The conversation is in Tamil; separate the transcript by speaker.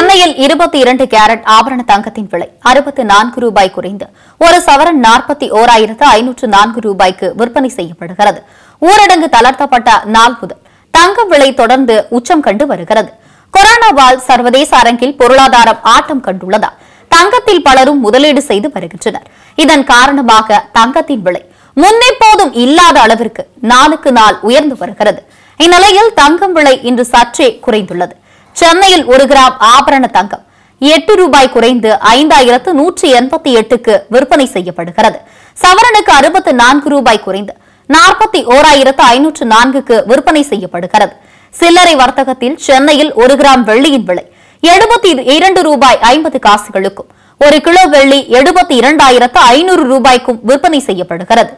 Speaker 1: சென்னையில் இருபத்தி இரண்டு கேரட் ஆபரண தங்கத்தின் விலை அறுபத்தி நான்கு ரூபாய் குறைந்து ஒரு சவரன் நாற்பத்தி ஓராயிரத்து ஐநூற்று நான்கு ரூபாய்க்கு விற்பனை செய்யப்படுகிறது. ஊரடங்கு தளர்த்தப்பட்ட நாள் முதல் தங்கம் விலை தொடர்ந்து உச்சம் கண்டு வருகிறது. கொரோனாவால் சர்வதேச அரங்கில் பொருளாதாரம் ஆட்டம் கண்டுள்ளதால் தங்கத்தில் பலரும் முதலீடு செய்து வருகின்றனர். இதன் காரணமாக தங்கத்தின் விலை முன்னெப்போதும் இல்லாத அளவிற்கு நாளுக்கு நாள் உயர்ந்து வருகிறது. இந்நிலையில் தங்கம் விலை இன்று சற்றே குறைந்துள்ளது. சென்னையில் ஒரு கிராம் ஆபரண தங்கம் எட்டு ரூபாய் குறைந்து ஐந்தாயிரத்து நூற்றி எண்பத்தி எட்டுக்கு விற்பனை செய்யப்படுகிறது. சவரனுக்கு அறுபத்தி நான்கு ரூபாய் குறைந்து நாற்பத்தி ஓராயிரத்து ஐநூற்று நான்குக்கு விற்பனை செய்யப்படுகிறது. சில்லறை வர்த்தகத்தில் சென்னையில் ஒரு கிராம் வெள்ளியின் விலை எழுபத்தி இரண்டு ரூபாய் ஐம்பது காசுகளுக்கும் ஒரு கிலோ வெள்ளி எழுபத்தி இரண்டாயிரத்து ஐநூறு ரூபாய்க்கும் விற்பனை செய்யப்படுகிறது.